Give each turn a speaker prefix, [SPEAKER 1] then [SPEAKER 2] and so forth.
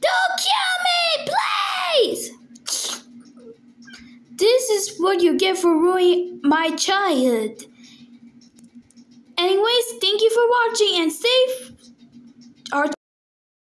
[SPEAKER 1] Don't kill me, please! This is what you get for ruining my childhood. Anyways, thank you for watching and safe.